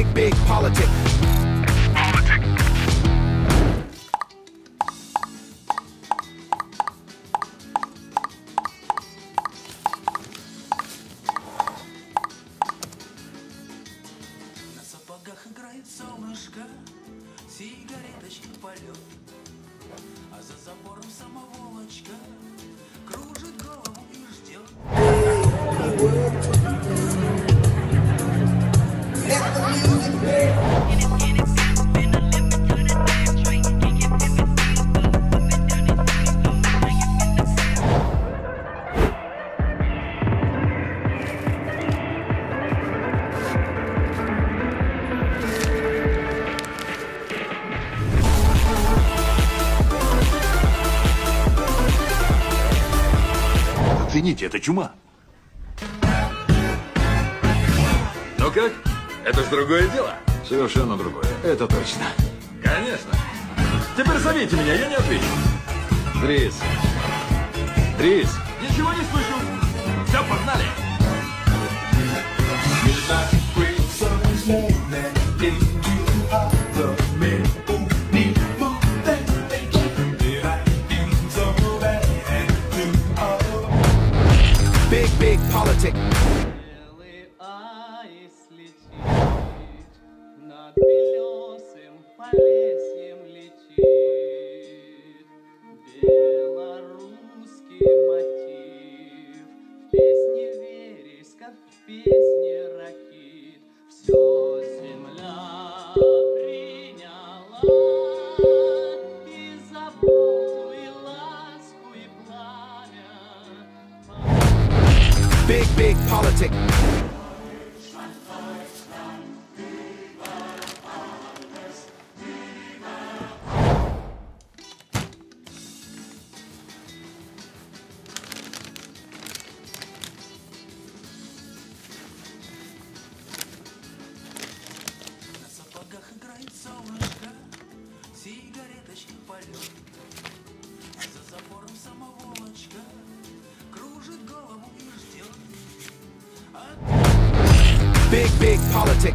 big, big politic. Politic. На сапогах играет солнышко, сигареточка полет. А за забором самоволочка кружит голову и ждет. Оцените, это чума. Ну как? Это ж другое дело. Совершенно другое. Это точно. Конечно. Теперь зовите меня, я не отвечу. Дрис. Дрис. Ничего не слышу. Все, погнали. Big, big politic. На сапогах играет солнышко, сигареточки в полет. Big, big politic.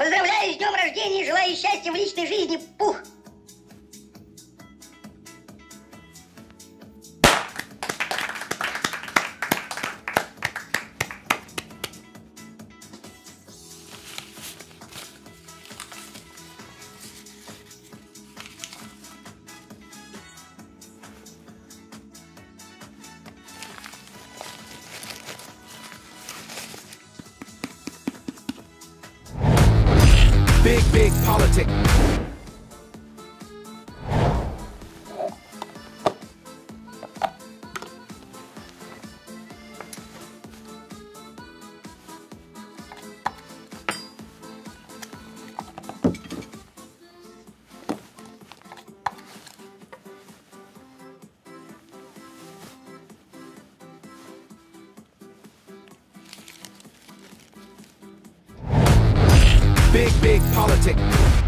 Поздравляю с днем рождения, желаю счастья в личной жизни, пух! Big, big politic. Big, big politic.